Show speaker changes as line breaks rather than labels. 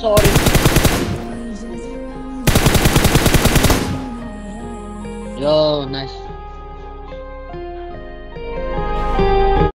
Sorry. Yo, nice.